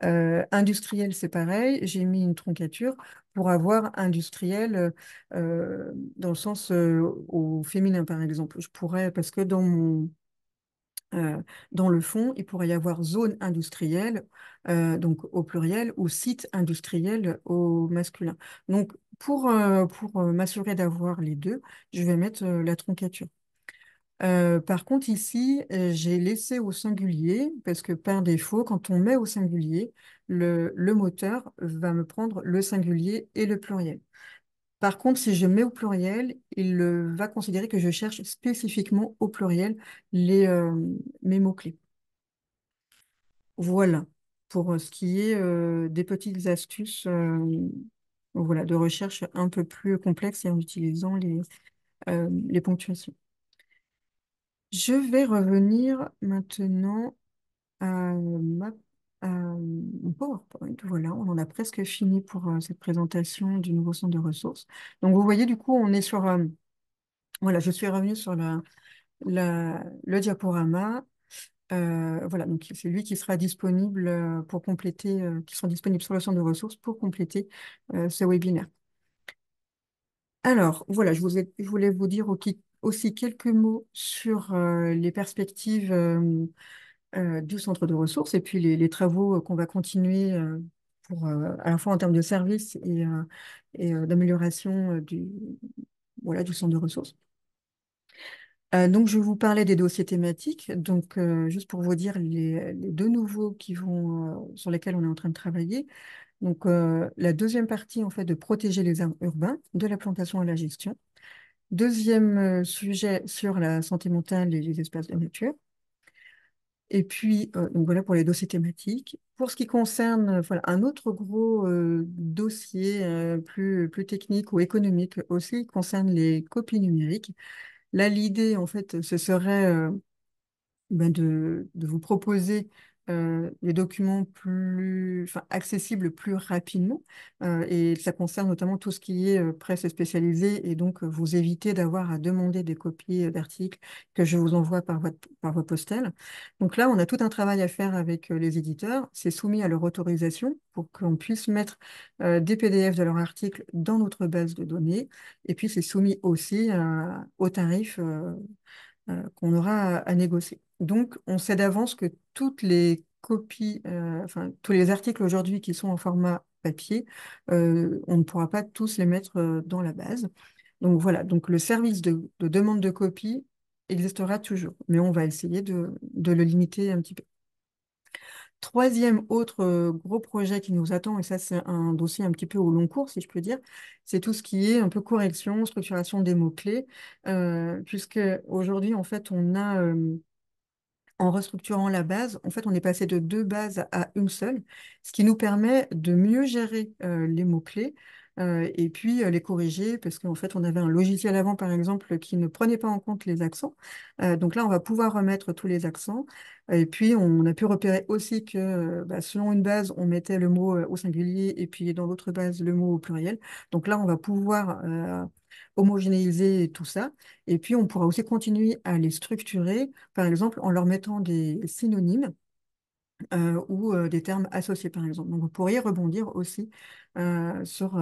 industriel, c'est pareil. J'ai mis une troncature pour avoir industriel dans le sens au féminin, par exemple. Je pourrais, parce que dans mon euh, dans le fond, il pourrait y avoir zone industrielle, euh, donc au pluriel, ou site industriel au masculin. Donc, pour, euh, pour m'assurer d'avoir les deux, je vais mettre la troncature. Par contre, ici, j'ai laissé au singulier, parce que par défaut, quand on met au singulier, le, moteur va me prendre le singulier et le pluriel. Par contre, si je mets au pluriel, il va considérer que je cherche spécifiquement au pluriel les, euh, mes mots-clés. Voilà, pour ce qui est euh, des petites astuces voilà, de recherche un peu plus complexes et en utilisant les ponctuations. Je vais revenir maintenant à ma PowerPoint. Voilà, on en a presque fini pour euh, cette présentation du nouveau centre de ressources. Donc, vous voyez, du coup, on est sur... Euh, voilà, je suis revenue sur le diaporama. Euh, voilà, donc c'est lui qui sera disponible pour compléter, qui sera disponible sur le centre de ressources pour compléter ce webinaire. Alors, voilà, je, vous voulais vous dire aussi quelques mots sur les perspectives euh, du centre de ressources et puis les, travaux euh, qu'on va continuer euh, pour, à la fois en termes de services et, et d'amélioration du, voilà, du centre de ressources. donc, je vous parlais des dossiers thématiques. Donc, juste pour vous dire les, deux nouveaux qui vont, sur lesquels on est en train de travailler. Donc, la deuxième partie, en fait, de protéger les arbres urbains, de la plantation à la gestion. Deuxième sujet sur la santé mentale et les espaces de nature. Et puis, euh, donc voilà pour les dossiers thématiques. Pour ce qui concerne euh, voilà, un autre gros euh, dossier plus, plus technique ou économique aussi, concerne les copies numériques. Là, l'idée, en fait, ce serait ben, de, de, vous proposer euh, des documents plus enfin, accessibles plus rapidement. Euh, et ça concerne notamment tout ce qui est euh, presse spécialisée et donc vous évitez d'avoir à demander des copies d'articles que je vous envoie par votre, par votre postal. Donc là, on a tout un travail à faire avec les éditeurs. C'est soumis à leur autorisation pour qu'on puisse mettre des PDF de leurs articles dans notre base de données. Et puis, c'est soumis aussi au tarif qu'on aura à négocier. Donc, on sait d'avance que toutes les copies, euh, enfin, tous les articles aujourd'hui qui sont en format papier, euh, on ne pourra pas tous les mettre euh, dans la base. Donc voilà, donc le service de, demande de copie existera toujours, mais on va essayer de, de le limiter un petit peu. Troisième autre gros projet qui nous attend, et ça c'est un dossier un petit peu au long cours, si je peux dire, c'est tout ce qui est un peu correction, structuration des mots-clés, puisque aujourd'hui en fait on a en restructurant la base, en fait, on est passé de deux bases à une seule, ce qui nous permet de mieux gérer euh, les mots-clés euh, et puis euh, les corriger, parce qu'en fait, on avait un logiciel avant, par exemple, qui ne prenait pas en compte les accents. donc là, on va pouvoir remettre tous les accents. Et puis, on a pu repérer aussi que bah, selon une base, on mettait le mot au singulier et puis dans l'autre base, le mot au pluriel. Donc là, on va pouvoir homogénéiser tout ça. Et puis, on pourra aussi continuer à les structurer, par exemple, en leur mettant des synonymes euh, ou euh, des termes associés, par exemple. Donc, vous pourriez rebondir aussi euh, sur,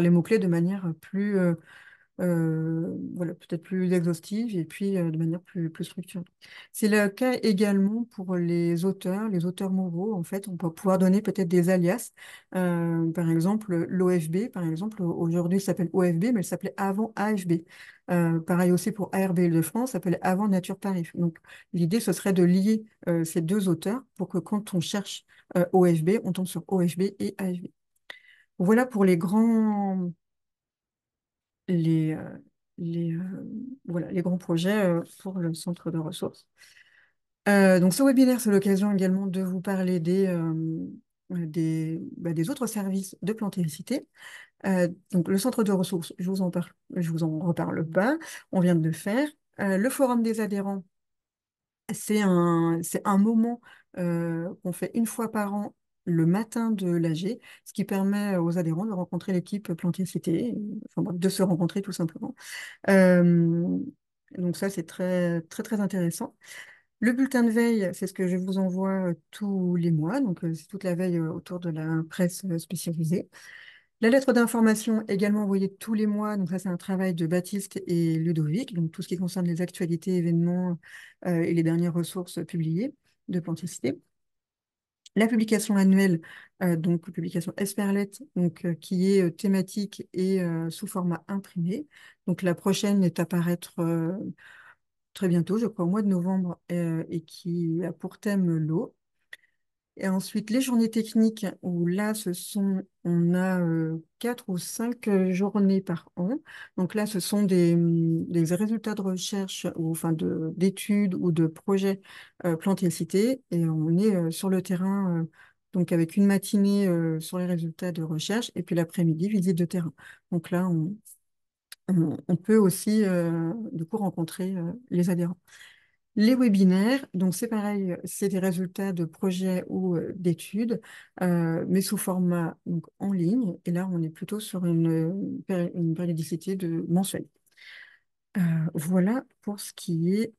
les mots-clés de manière plus voilà, peut-être plus exhaustive et puis euh, de manière plus, plus structurée. C'est le cas également pour les auteurs, les auteurs moraux. En fait, on peut pouvoir donner peut-être des alias. Euh, par exemple, l'OFB, par exemple, aujourd'hui, s'appelle OFB, mais elle s'appelait avant AFB. pareil aussi pour ARB de France, s'appelait avant Nature Paris. Donc, l'idée, ce serait de lier ces deux auteurs pour que quand on cherche OFB, on tombe sur OFB et AFB. Voilà pour les grands les, euh, les, euh, voilà, les grands projets euh, pour le centre de ressources. donc ce webinaire, c'est l'occasion également de vous parler des, des, bah, des, autres services de plantécité. donc le centre de ressources, je vous en vous en reparle pas, on vient de le faire. le forum des adhérents, c'est un, un moment qu'on fait une fois par an le matin de l'AG, ce qui permet aux adhérents de rencontrer l'équipe Plantier-Cité, enfin, de se rencontrer tout simplement. Euh, donc ça, c'est très, très, intéressant. Le bulletin de veille, c'est ce que je vous envoie euh, tous les mois, donc euh, c'est toute la veille autour de la presse spécialisée. La lettre d'information, également envoyée tous les mois, donc ça c'est un travail de Baptiste et Ludovic, donc tout ce qui concerne les actualités, événements et les dernières ressources publiées de Planticité. La publication annuelle, euh, donc publication Esperlette, donc, euh, qui est euh, thématique et sous format imprimé. Donc la prochaine est à paraître très bientôt, je crois au mois de novembre, et qui a pour thème l'eau. Et ensuite, les journées techniques, où là, ce sont, on a euh, quatre ou cinq euh, journées par an. Donc là, ce sont des, des résultats de recherche, ou enfin d'études ou de projets euh, plantés cités. Et on est euh, sur le terrain, donc avec une matinée sur les résultats de recherche, et puis l'après-midi, visite de terrain. Donc là, on, on, peut aussi, rencontrer les adhérents. Les webinaires, donc c'est pareil, c'est des résultats de projets ou euh, d'études, euh, mais sous format donc, en ligne. Et là, on est plutôt sur une, une périodicité de mensuelle. Euh, voilà pour ce qui est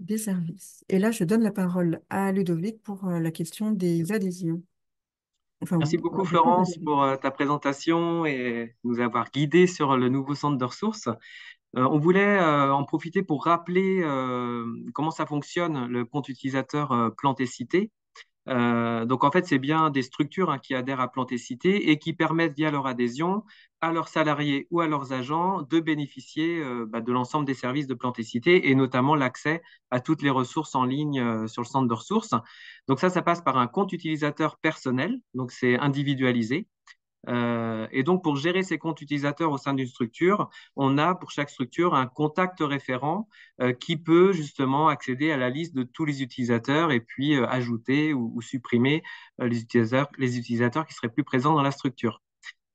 des services. Et là, je donne la parole à Ludovic pour la question des adhésions. Merci beaucoup Florence pour ta présentation et nous avoir guidés sur le nouveau centre de ressources. Euh, on voulait euh, en profiter pour rappeler euh, comment ça fonctionne le compte utilisateur Plantécité. donc en fait, c'est bien des structures hein, qui adhèrent à Plantécité et qui permettent via leur adhésion à leurs salariés ou à leurs agents de bénéficier bah, de l'ensemble des services de Plantécité et notamment l'accès à toutes les ressources en ligne sur le centre de ressources. Donc ça, ça passe par un compte utilisateur personnel, donc c'est individualisé. Euh, et donc, pour gérer ces comptes utilisateurs au sein d'une structure, on a pour chaque structure un contact référent euh, qui peut justement accéder à la liste de tous les utilisateurs et puis euh, ajouter ou, supprimer les, utilisateurs, les utilisateurs qui seraient plus présents dans la structure.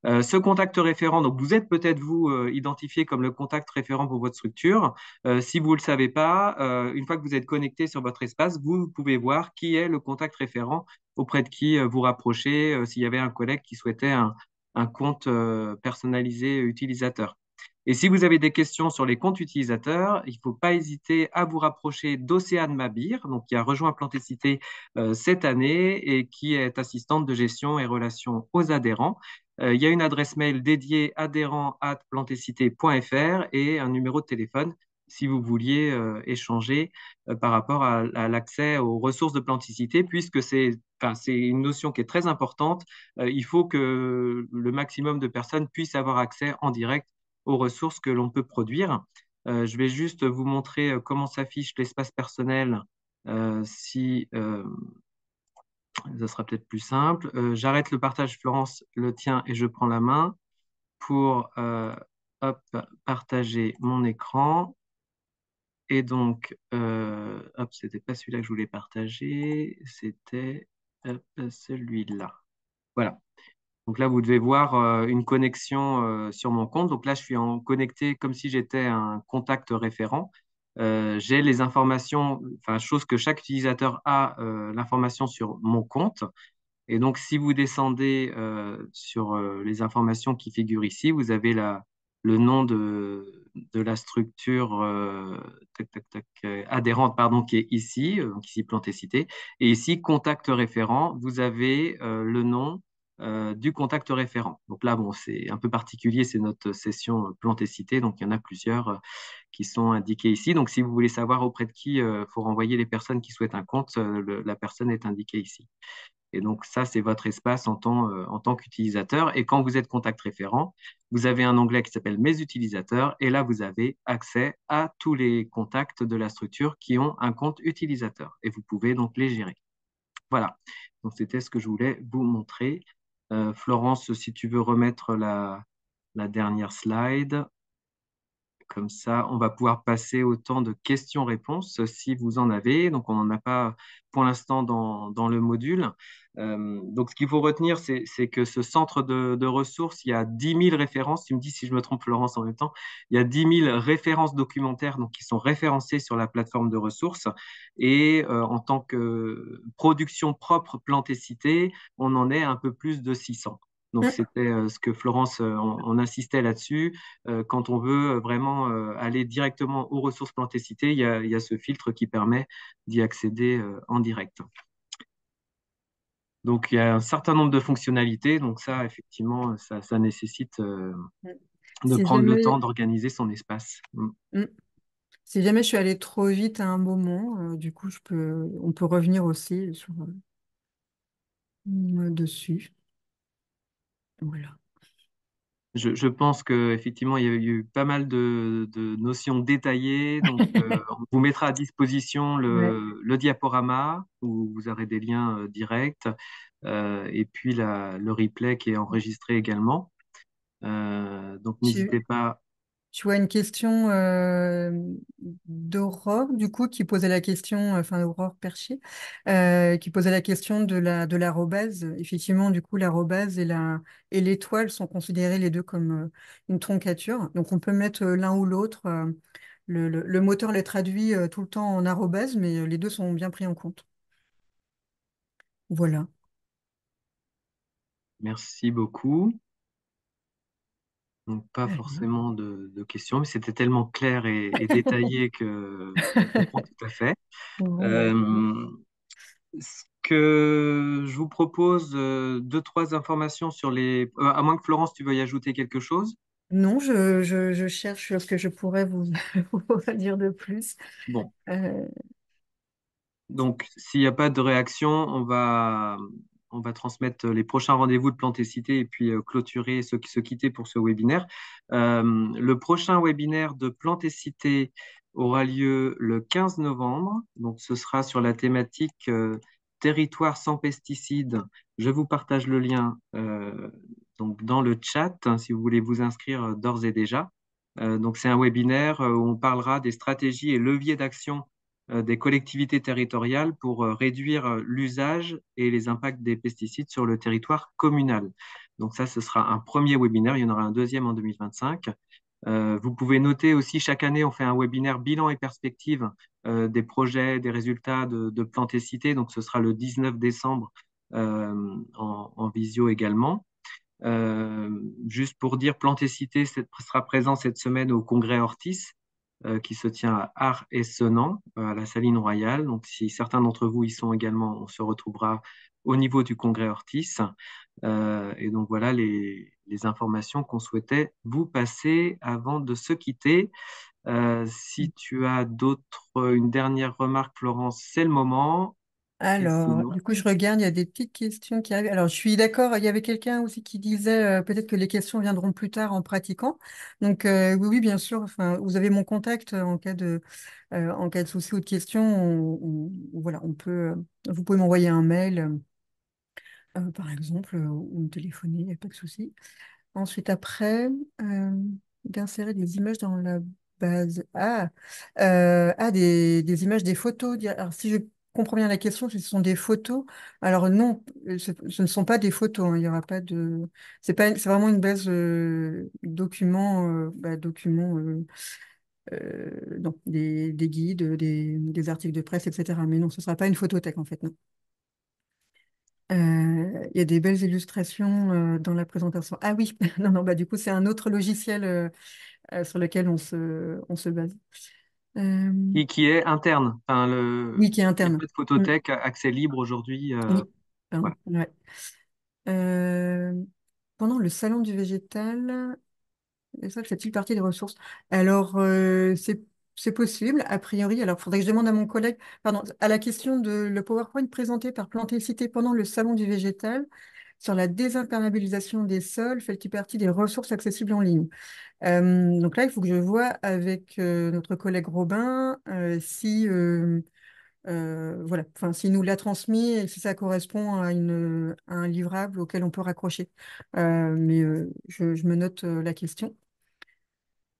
Ce contact référent, donc vous êtes peut-être vous identifié comme le contact référent pour votre structure. si vous ne le savez pas, une fois que vous êtes connecté sur votre espace, vous pouvez voir qui est le contact référent auprès de qui euh, vous rapprocher euh, s'il y avait un collègue qui souhaitait un, compte euh, personnalisé utilisateur. Et si vous avez des questions sur les comptes utilisateurs, il ne faut pas hésiter à vous rapprocher d'Océane Mabir, donc qui a rejoint Plantécité cette année et qui est assistante de gestion et relations aux adhérents. Il y a une adresse mail dédiée adhérent@plantécité.fr et un numéro de téléphone si vous vouliez euh, échanger euh, par rapport à, l'accès aux ressources de planticité, puisque c'est une notion qui est très importante. Euh, il faut que le maximum de personnes puissent avoir accès en direct aux ressources que l'on peut produire. je vais juste vous montrer comment s'affiche l'espace personnel si ça sera peut-être plus simple. J'arrête le partage, Florence, le tien, et je prends la main pour hop, partager mon écran. Et donc, euh, hop, c'était pas celui-là que je voulais partager, c'était celui-là. Voilà. Donc là, vous devez voir euh, une connexion euh, sur mon compte. Donc là, je suis en connecté comme si j'étais un contact référent. J'ai les informations, enfin, chose que chaque utilisateur a l'information sur mon compte. Et donc, si vous descendez sur les informations qui figurent ici, vous avez la, le nom de, de la structure euh, euh, adhérente pardon, qui est ici, euh, donc ici Plantécité. Et ici, contact référent, vous avez le nom du contact référent. Donc là, bon, c'est un peu particulier, c'est notre session Plantécité, donc il y en a plusieurs qui sont indiqués ici. Donc si vous voulez savoir auprès de qui il faut renvoyer les personnes qui souhaitent un compte, la personne est indiquée ici. Et donc, ça, c'est votre espace en tant, euh, en tant qu'utilisateur. Et quand vous êtes contact référent, vous avez un onglet qui s'appelle Mes utilisateurs. Et là, vous avez accès à tous les contacts de la structure qui ont un compte utilisateur. Et vous pouvez donc les gérer. Voilà. Donc, c'était ce que je voulais vous montrer. Euh, Florence, si tu veux remettre la dernière slide. Comme ça, on va pouvoir passer au temps de questions-réponses si vous en avez. Donc, on n'en a pas pour l'instant dans, le module. Euh, donc, ce qu'il faut retenir, c'est que ce centre de, ressources, il y a 10 000 références. Tu me dis si je me trompe, Florence, en même temps. Il y a 10 000 références documentaires qui sont référencées sur la plateforme de ressources. Et euh, en tant que production propre Plantécité, on en est un peu plus de 600. Donc, mm. c'était euh, ce que Florence, euh, on, insistait là-dessus. Euh, quand on veut vraiment aller directement aux ressources plantécité, il y a, il y a ce filtre qui permet d'y accéder en direct. Donc, il y a un certain nombre de fonctionnalités. Donc, ça, effectivement, ça, ça nécessite mm. de prendre le temps d'organiser son espace. Mm. Si jamais je suis allée trop vite à un moment, du coup, je peux, on peut revenir aussi sur, dessus. Voilà. Je, pense qu'effectivement, il y a eu pas mal de, notions détaillées. Donc, (laughs) euh, on vous mettra à disposition le, diaporama où vous aurez des liens euh, directs euh, et puis le replay qui est enregistré également. donc, n'hésitez pas tu vois une question euh, d'Aurore, du coup, qui posait la question, enfin Aurore Perchier, euh, qui posait la question de la de l'arrobase. Effectivement, du coup, l'arrobase et la et l'étoile sont considérés les deux comme euh, une troncature. Donc, on peut mettre l'un ou l'autre. Le, le, moteur les traduit tout le temps en arrobase, mais les deux sont bien pris en compte. Voilà. Merci beaucoup. Donc, pas forcément de, questions, mais c'était tellement clair et, (laughs) détaillé que je comprends tout à fait. Euh, ce que je vous propose, euh, deux, trois informations sur les... Euh, à moins que Florence, tu veuilles ajouter quelque chose. Non, je, je, cherche ce que je pourrais vous, (laughs) dire de plus. Bon. Donc, s'il n'y a pas de réaction, on va, on va transmettre les prochains rendez-vous de Plantécité et puis euh, clôturer, se, se, quitter pour ce webinaire. Euh, le prochain webinaire de Plantécité aura lieu le 15 novembre. Donc, ce sera sur la thématique euh, territoire sans pesticides. Je vous partage le lien donc dans le chat hein, si vous voulez vous inscrire d'ores et déjà. donc c'est un webinaire où on parlera des stratégies et leviers d'action des collectivités territoriales pour réduire l'usage et les impacts des pesticides sur le territoire communal. Donc ça, ce sera un premier webinaire. Il y en aura un deuxième en 2025. Euh, vous pouvez noter aussi, chaque année, on fait un webinaire bilan et perspective euh, des projets, des résultats de, de Plantécité. Donc, ce sera le 19 décembre euh, en, visio également. juste pour dire, Plantécité sera présent cette semaine au congrès Ortis, qui se tient à Ars et Senan, à la Saline Royale. Donc, si certains d'entre vous y sont également, on se retrouvera au niveau du congrès Ortis. Euh, et donc voilà les, informations qu'on souhaitait vous passer avant de se quitter. Euh, si tu as d'autres, une dernière remarque, Florence, c'est le moment. Alors, du coup, je regarde, il y a des petites questions qui arrivent. Alors, je suis d'accord, il y avait quelqu'un aussi qui disait euh, peut-être que les questions viendront plus tard en pratiquant. Donc, oui, oui, bien sûr, enfin, vous avez mon contact en cas de, en cas de souci ou de question. vous pouvez m'envoyer un mail. Euh, par exemple, euh, ou me téléphoner, il n'y a pas de souci. Ensuite, après, euh, d'insérer des images dans la base. Ah, ah des, des, images, des photos. Si je comprends bien la question, ce sont des photos. Alors non, ce, ne sont pas des photos. Hein, il y aura pas de. C'est pas. C'est vraiment une base document, bah, document. des, des guides, des, des, articles de presse, etc. Mais non, ce ne sera pas une photothèque en fait, non. Euh, il y a des belles illustrations euh, dans la présentation. Ah oui, (laughs) non, non, bah, du coup, c'est un autre logiciel euh, sur lequel on se, on se base. Et qui est interne. Enfin, le... Oui, qui est interne. pas de photothèque, accès libre aujourd'hui. Oui, ouais. pendant le salon du végétal, ça fait-il partie des ressources? Alors, c'est c'est possible, a priori. Alors, il faudrait que je demande à mon collègue, pardon, à la question de le PowerPoint présenté par Plantécité pendant le Salon du végétal sur la désimperméabilisation des sols fait-il partie des ressources accessibles en ligne? Euh, Donc là, il faut que je vois avec euh, notre collègue Robin euh, si, voilà, enfin, s'il nous l'a transmis et si ça correspond à, une, un livrable auquel on peut raccrocher. mais je, je, me note la question.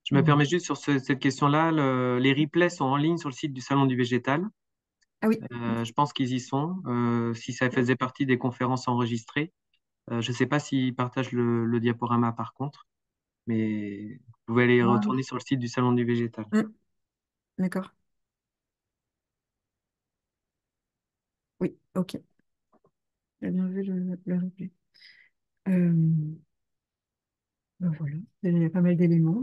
Je me permets juste sur cette question-là, les replays sont en ligne sur le site du Salon du Végétal. Ah oui. Euh, je pense qu'ils y sont. Euh, si ça faisait partie des conférences enregistrées, euh, je ne sais pas s'ils partagent le, diaporama par contre, mais vous pouvez aller retourner sur le site du Salon du Végétal. Mm. D'accord. Oui, ok. J'ai bien vu le, le replay. Ben voilà, il y a pas mal d'éléments.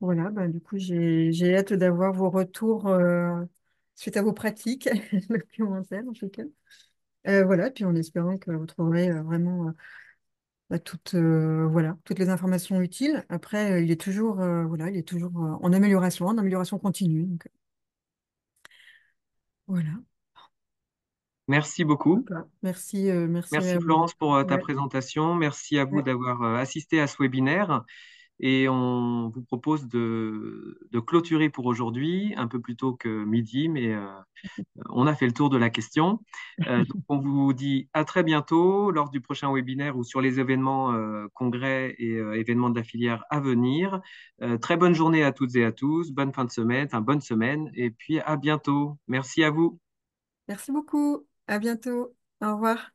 Voilà, bah, du coup, j'ai hâte d'avoir vos retours euh, suite à vos pratiques (laughs) documentaires, en tout cas. Euh, voilà, puis en espérant que vous trouverez euh, vraiment bah, toutes, voilà, toutes les informations utiles. Après, il est toujours, voilà, il est toujours en amélioration, en amélioration continue. voilà. Merci beaucoup. Merci, merci, merci Florence pour ta présentation. Merci à vous d'avoir assisté à ce webinaire. Et on vous propose de, clôturer pour aujourd'hui, un peu plus tôt que midi, mais euh, on a fait le tour de la question. Euh, on vous dit à très bientôt lors du prochain webinaire ou sur les événements, euh, congrès et événements de la filière à venir. très bonne journée à toutes et à tous, bonne fin de semaine, enfin bonne semaine, et puis à bientôt. Merci à vous. Merci beaucoup. À bientôt. Au revoir.